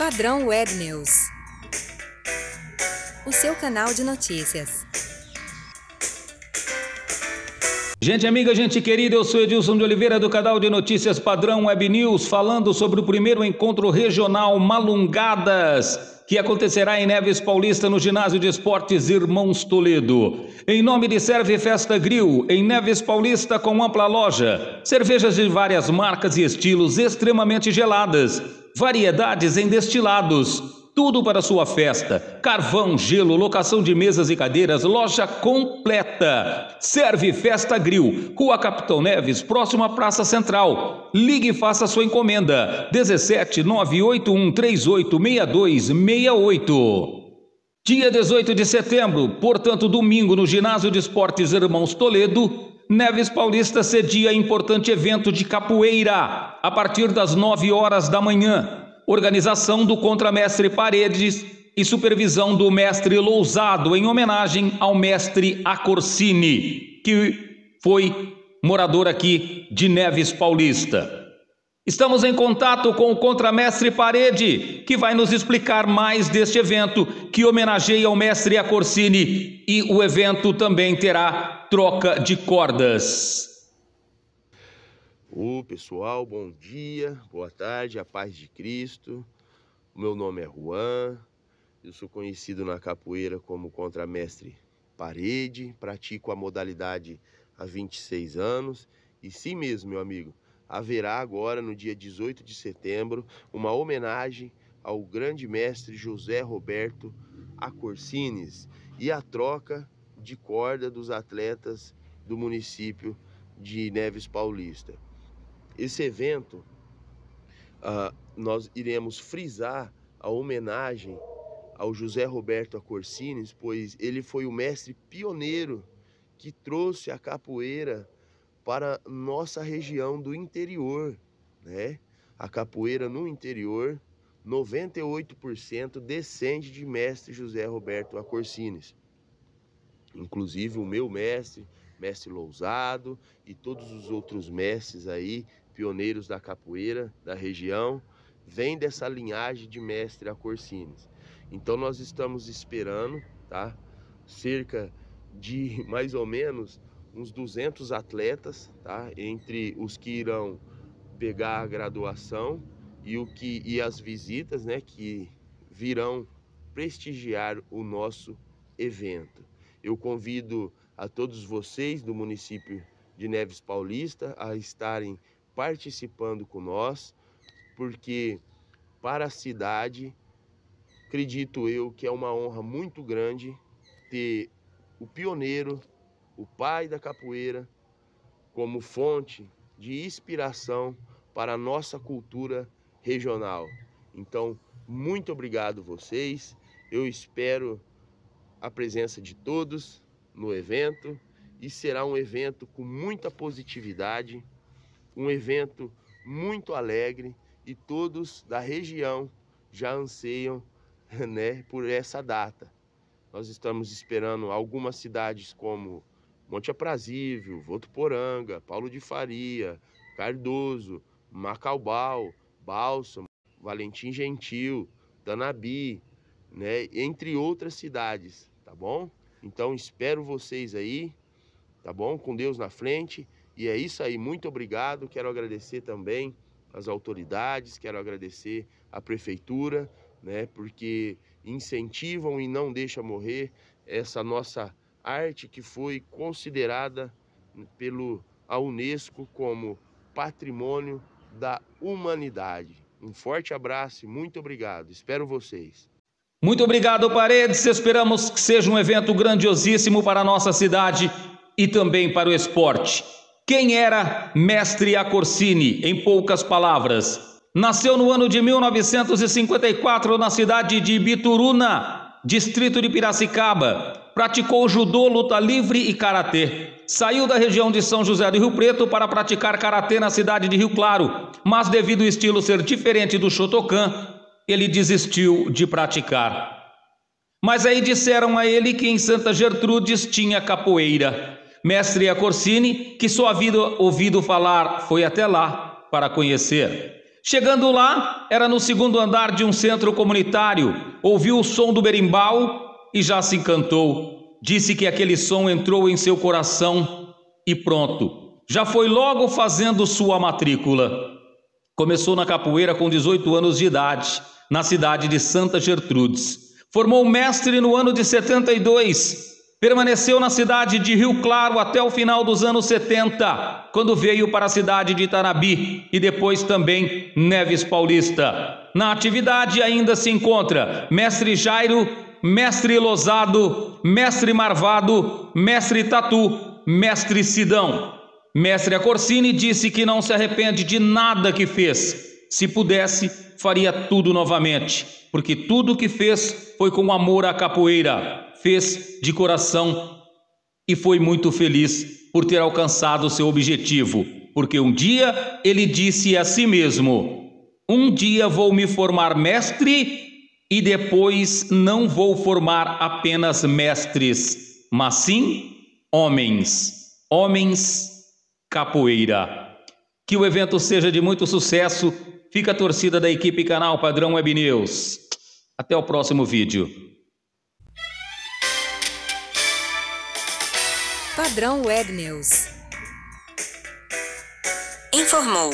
Padrão Web News. O seu canal de notícias. Gente amiga, gente querida, eu sou Edilson de Oliveira do canal de notícias Padrão Web News, falando sobre o primeiro encontro regional Malungadas que acontecerá em Neves Paulista no Ginásio de Esportes Irmãos Toledo. Em nome de Serve Festa Grill, em Neves Paulista com ampla loja, cervejas de várias marcas e estilos extremamente geladas, variedades em destilados tudo para sua festa. Carvão, gelo, locação de mesas e cadeiras, loja completa. Serve Festa Grill, Rua Capitão Neves, próximo à Praça Central. Ligue e faça sua encomenda. 17 981 386268. Dia 18 de setembro, portanto, domingo, no Ginásio de Esportes Irmãos Toledo, Neves Paulista cedia importante evento de capoeira a partir das 9 horas da manhã organização do contramestre Paredes e supervisão do mestre Lousado, em homenagem ao mestre Acorsini, que foi morador aqui de Neves Paulista. Estamos em contato com o contramestre Parede, que vai nos explicar mais deste evento que homenageia o mestre Acorsini e o evento também terá troca de cordas. Ô pessoal, bom dia, boa tarde, a paz de Cristo. O meu nome é Juan, eu sou conhecido na capoeira como contramestre parede, pratico a modalidade há 26 anos e sim mesmo, meu amigo, haverá agora no dia 18 de setembro uma homenagem ao grande mestre José Roberto Acorcines e a troca de corda dos atletas do município de Neves Paulista. Esse evento, uh, nós iremos frisar a homenagem ao José Roberto Acorcines, pois ele foi o mestre pioneiro que trouxe a capoeira para nossa região do interior, né? A capoeira no interior, 98% descende de mestre José Roberto Acorcines. Inclusive o meu mestre, mestre Lousado e todos os outros mestres aí pioneiros da capoeira da região, vem dessa linhagem de mestre Acorcines. Então nós estamos esperando, tá? Cerca de mais ou menos uns 200 atletas, tá? Entre os que irão pegar a graduação e o que e as visitas, né, que virão prestigiar o nosso evento. Eu convido a todos vocês do município de Neves Paulista a estarem participando com nós, porque para a cidade, acredito eu que é uma honra muito grande ter o pioneiro, o pai da capoeira, como fonte de inspiração para a nossa cultura regional. Então, muito obrigado vocês. Eu espero a presença de todos no evento e será um evento com muita positividade um evento muito alegre e todos da região já anseiam né, por essa data. Nós estamos esperando algumas cidades como Monte Aprazível, Votuporanga, Paulo de Faria, Cardoso, Macaubal, Bálsamo, Valentim Gentil, Tanabi, né, entre outras cidades, tá bom? Então espero vocês aí, tá bom? Com Deus na frente e é isso aí, muito obrigado. Quero agradecer também as autoridades, quero agradecer a prefeitura, né, porque incentivam e não deixam morrer essa nossa arte que foi considerada pelo a Unesco como patrimônio da humanidade. Um forte abraço e muito obrigado. Espero vocês. Muito obrigado, Paredes. Esperamos que seja um evento grandiosíssimo para a nossa cidade e também para o esporte. Quem era Mestre Acorsini, em poucas palavras? Nasceu no ano de 1954 na cidade de Bituruna, distrito de Piracicaba. Praticou judô, luta livre e karatê. Saiu da região de São José do Rio Preto para praticar karatê na cidade de Rio Claro, mas devido ao estilo ser diferente do Shotokan, ele desistiu de praticar. Mas aí disseram a ele que em Santa Gertrudes tinha capoeira. Mestre Acorsini, que só havia ouvido falar, foi até lá para conhecer. Chegando lá, era no segundo andar de um centro comunitário, ouviu o som do berimbau e já se encantou. Disse que aquele som entrou em seu coração e pronto, já foi logo fazendo sua matrícula. Começou na capoeira com 18 anos de idade, na cidade de Santa Gertrudes. Formou mestre no ano de 72 Permaneceu na cidade de Rio Claro até o final dos anos 70, quando veio para a cidade de Itarabi e depois também Neves Paulista. Na atividade ainda se encontra Mestre Jairo, Mestre Losado, Mestre Marvado, Mestre Tatu, Mestre Sidão. Mestre Acorsini disse que não se arrepende de nada que fez. Se pudesse, faria tudo novamente, porque tudo que fez foi com amor à capoeira fez de coração e foi muito feliz por ter alcançado seu objetivo, porque um dia ele disse a si mesmo: Um dia vou me formar mestre e depois não vou formar apenas mestres, mas sim homens, homens capoeira. Que o evento seja de muito sucesso. Fica a torcida da equipe Canal Padrão Web News. Até o próximo vídeo. Padrão Web News. Informou